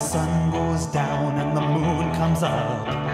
The sun goes down and the moon comes up.